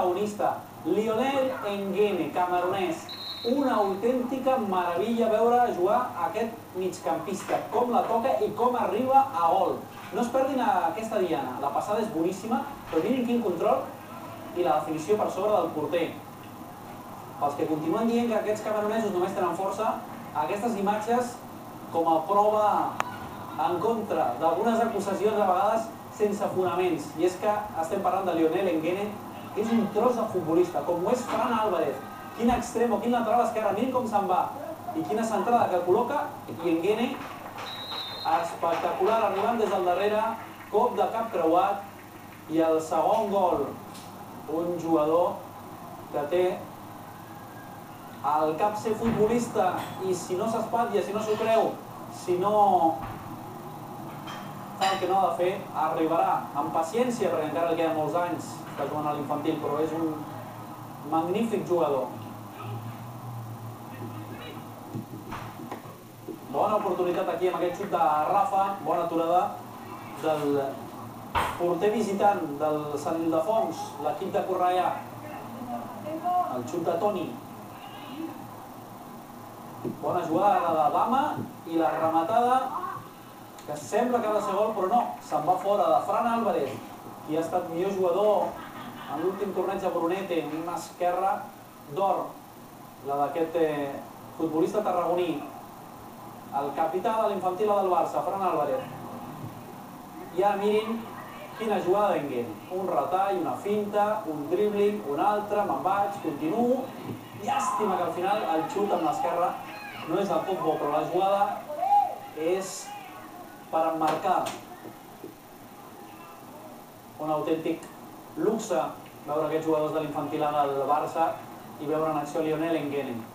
protagonista. Lionel Engene, camerunès. Una autèntica meravella veure jugar aquest migcampista, com la toca i com arriba a gol. No es perdin aquesta diana, la passada és boníssima, però mirin quin control i la definició per sobre del porter. Pels que continuen dient que aquests camerunesos només tenen força, aquestes imatges com a prova en contra d'algunes acusacions a vegades sense fonaments. I és que estem parlant de Lionel Enguene, és un tros de futbolista, com ho és Fran Álvarez. Quin extrem o quin lateral esquerre, miren com se'n va. I quina centrada que col·loca, i Enguene, espectacular, arribant des del darrere, cop de cap creuat, i el segon gol, un jugador que té el cap ser futbolista i si no s'espatlla, si no s'ho creu, si no que no ha de fer, arribarà amb paciència, perquè encara li queden molts anys que jugant a l'infantil, però és un magnífic jugador. Bona oportunitat aquí amb aquest xut de Rafa, bona aturada del porter visitant del Sant Ildefons, l'equip de Correia. El xut de Toni. Bona jugada de Dama i la rematada que sembla que ha de ser gol, però no, se'n va fora de Fran Álvarez, qui ha estat millor jugador en l'últim torneig a Brunete, amb una esquerra d'or, la d'aquest eh, futbolista tarragoní, el capità de l'infantil del Barça, Fran Álvarez. I ara mirin quina jugada d'Enguent. Un retall, una finta, un dribbling, un altre, me'n vaig, continuo. Llàstima que al final el xut amb l'esquerra no és del tot bo, però la jugada és per emmarcar un autèntic luxe veure aquests jugadors de l'infantil del Barça i veure en acció Lionel Enguene.